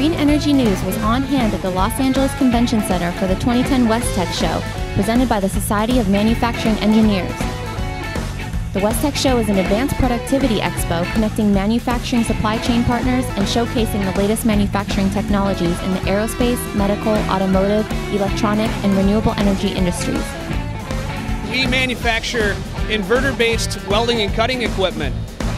Energy News was on hand at the Los Angeles Convention Center for the 2010 WESTEC Show, presented by the Society of Manufacturing Engineers. The WESTEC Show is an advanced productivity expo connecting manufacturing supply chain partners and showcasing the latest manufacturing technologies in the aerospace, medical, automotive, electronic, and renewable energy industries. We manufacture inverter based welding and cutting equipment.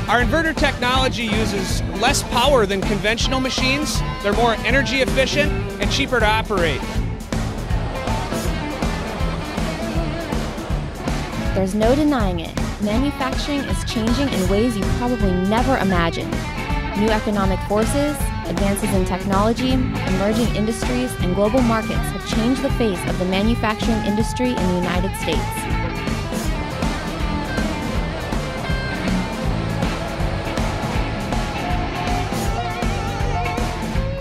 Our inverter technology uses less power than conventional machines. They're more energy efficient and cheaper to operate. There's no denying it. Manufacturing is changing in ways you probably never imagined. New economic forces, advances in technology, emerging industries, and global markets have changed the face of the manufacturing industry in the United States.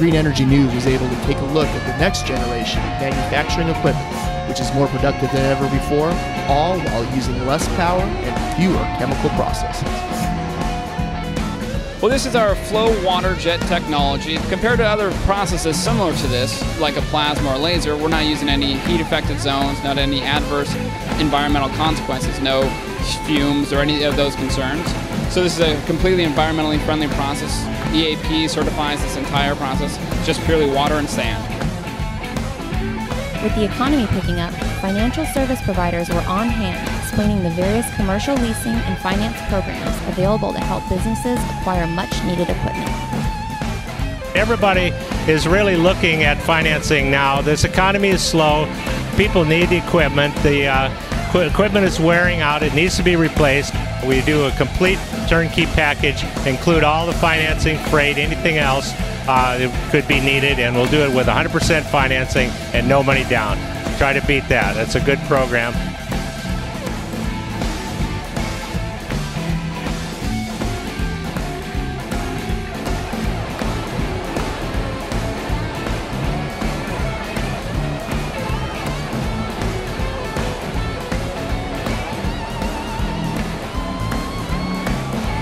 Green Energy News was able to take a look at the next generation of manufacturing equipment, which is more productive than ever before, all while using less power and fewer chemical processes. Well, this is our flow water jet technology. Compared to other processes similar to this, like a plasma or laser, we're not using any heat affected zones, not any adverse environmental consequences, no fumes or any of those concerns. So this is a completely environmentally friendly process. EAP certifies this entire process, It's just purely water and sand. With the economy picking up, financial service providers were on hand explaining the various commercial leasing and finance programs available to help businesses acquire much needed equipment. Everybody is really looking at financing now. This economy is slow. People need the equipment. The uh, equipment is wearing out. It needs to be replaced. We do a complete turnkey package, include all the financing, freight, anything else uh, that could be needed, and we'll do it with 100% financing and no money down. Try to beat that. That's a good program.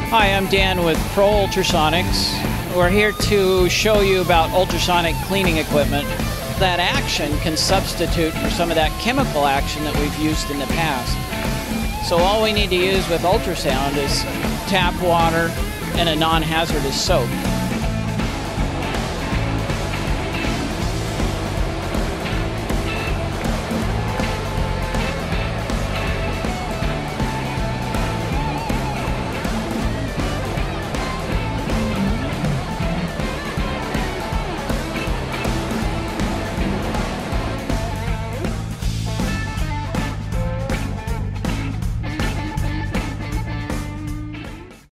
Hi, I'm Dan with Pro Ultrasonics. We're here to show you about ultrasonic cleaning equipment. That action can substitute for some of that chemical action that we've used in the past. So all we need to use with ultrasound is tap water and a non-hazardous soap.